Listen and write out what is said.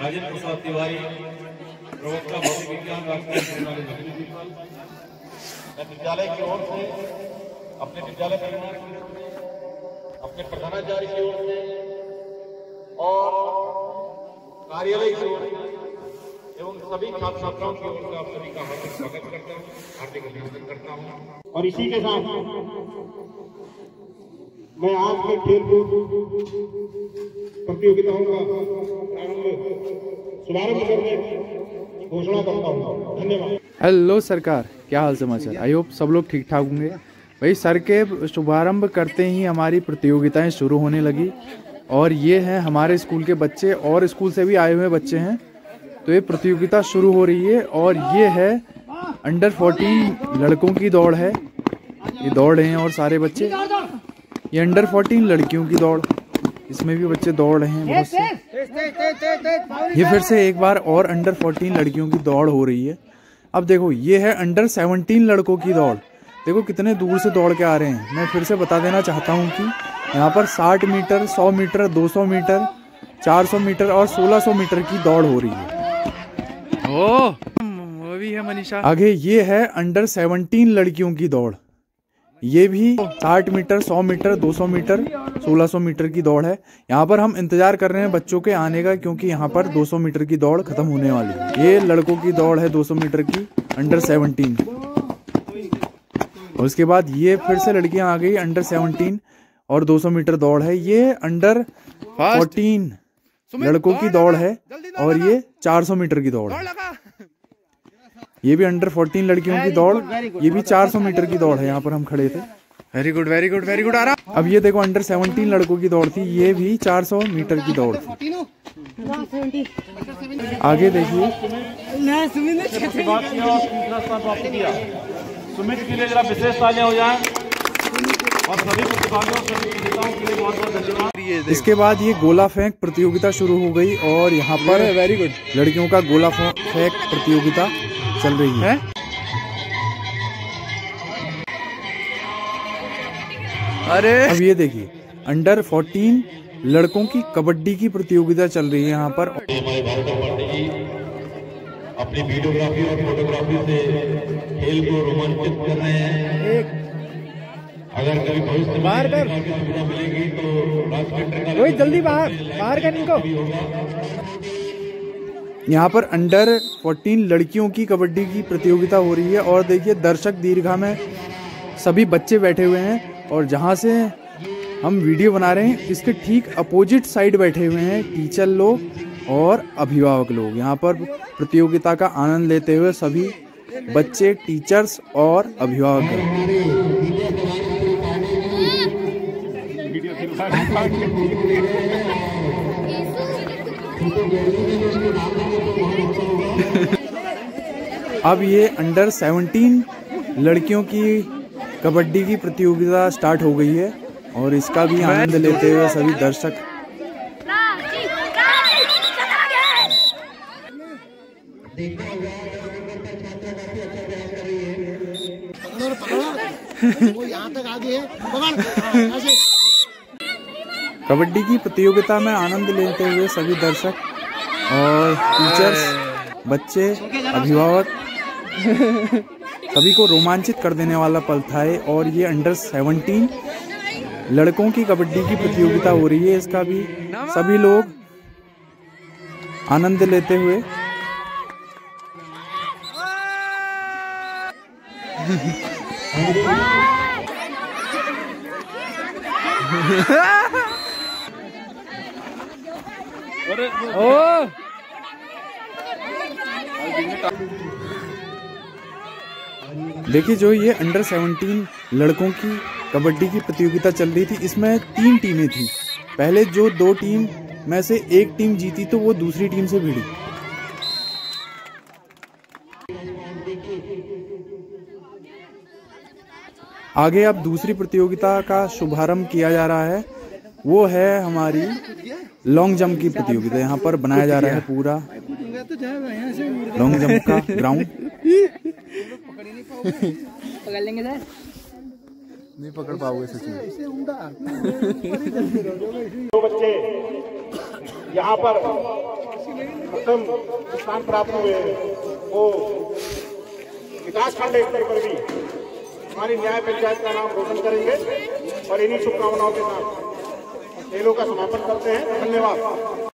राजेंद्र प्रसाद तिवारी प्रवक्ता भौतिक विज्ञान मैं विद्यालय की ओर से अपने विद्यालय परिवार की ओर से अपने प्रधानाचार्य की ओर से और कार्यालय की ओर से एवं सभी छात्र छात्राओं की ओर से आप सभी का हार्दिक स्वागत करता हूँ हार्दिक अभिनंदन करता हूँ। और इसी के साथ मैं आज के खेल प्रतियोगिताओं का हेलो सरकार, क्या हाल समाचार? आई होप सब लोग ठीक ठाक होंगे। भाई, सर के शुभारंभ करते ही हमारी प्रतियोगिताएँ शुरू होने लगी। और ये हैं हमारे स्कूल के बच्चे, और स्कूल से भी आए हुए बच्चे हैं। तो ये प्रतियोगिता शुरू हो रही है, और ये है अंडर 14 लड़कों की दौड़ है। ये दौड़ हैं और सारे बच्चे। ये अंडर 14 लड़कियों की दौड़। इसमें भी बच्चे दौड़ रहे हैं बहुत से। ये फिर से एक बार और अंडर 14 लड़कियों की दौड़ हो रही है। अब देखो ये है अंडर 17 लड़कों की दौड़। देखो कितने दूर से दौड़ के आ रहे हैं। मैं फिर से बता देना चाहता हूँ कि यहाँ पर 60 मीटर 100 मीटर 200 मीटर 400 मीटर और 1600 मीटर की दौड़ हो रही है। ओ वो भी है मनीषा। आगे ये है अंडर 17 लड़कियों की दौड़। ये भी 60 मीटर 100 मीटर 200 मीटर 1600 मीटर की दौड़ है। यहाँ पर हम इंतज़ार कर रहे हैं बच्चों के आने का क्योंकि यहाँ पर 200 मीटर की दौड़ खत्म होने वाली है। ये लड़कों की दौड़ है 200 मीटर की अंडर 17 और उसके बाद ये फिर से लड़कियाँ आ गई अंडर 17 और 200 मीटर दौड़ है। ये अंडर 14 लड़कों की दौड़ है और ये 400 मीटर की दौड़ है। ये भी अंडर 14 लड़कियों की दौड़। ये भी 400 मीटर की दौड़ है यहाँ पर हम खड़े थे। Very good very good very good आ रहा अब ये देखो अंडर 17 लड़कों की दौड़ थी ये भी 400 मीटर की दौड़ थी। आगे देखिए। सुमित के लिए जरा विशेष तालियाँ हो जाएँ। और सभी प्रतिभागियों सभी विजेताओं के लिए बहुत बहुत धन्यवाद। इसके बाद ये गोला फेंक प्रतियोगिता शुरू हो गई और यहाँ पर वेरी गुड लड़कियों का गोला फेंक प्रतियोगिता चल रही है। है? अरे। अब ये देखिए अंडर 14 लड़कों की कबड्डी की प्रतियोगिता चल रही है यहाँ पर। अपनी वीडियोग्राफी और फोटोग्राफी से खेल को रोमांचित कर रहे हैं। एक। अगर कभी भविष्य बाहर कर। सुविधा मिलेगी तो राजमंड्री जल्दी बाहर। बाहर करने को यहाँ पर अंडर 14 लड़कियों की कबड्डी की प्रतियोगिता हो रही है और देखिए दर्शक दीर्घा में सभी बच्चे बैठे हुए हैं और जहाँ से हम वीडियो बना रहे हैं, इसके ठीक अपोजिट साइड बैठे हुए हैं टीचर लोग और अभिभावक लोग। यहाँ पर प्रतियोगिता का आनंद लेते हुए सभी बच्चे टीचर्स और अभिभावक अब ये अंडर 17 लड़कियों की कबड्डी की प्रतियोगिता स्टार्ट हो गई है और इसका भी आनंद लेते हुए सभी दर्शक। वो राज़ी राज़ी चला गया कबड्डी की प्रतियोगिता में आनंद लेते हुए सभी दर्शक और टीचर्स बच्चे, अभिभावक, सभी को रोमांचित कर देने वाला पल था और ये अंडर 17 लड़कों की कबड्डी की प्रतियोगिता हो रही है। इसका भी सभी लोग आनंद लेते हुए देखिए जो ये अंडर 17 लड़कों की कबड्डी की प्रतियोगिता चल रही थी, इसमें तीन टीमें थी। पहले जो दो टीम में से एक टीम जीती तो वो दूसरी टीम से भिड़ी। आगे अब दूसरी प्रतियोगिता का शुभारंभ किया जा रहा है। वो है हमारी लॉन्ग जंप की प्रतियोगिता। यहाँ पर बनाया जा रहा है पूरा लॉन्ग जंप का ग्राउंड पकड़ लेंगे सर नहीं पकड़ पाओगे सचिन। जो बच्चे यहाँ पर प्रथम स्थान प्राप्त हुए। वो विकास खंड स्तर पर भी हमारी न्याय पंचायत का नाम रोशन करेंगे और इन्हीं शुभकामनाओं के साथ। खेलों का समापन करते हैं। धन्यवाद।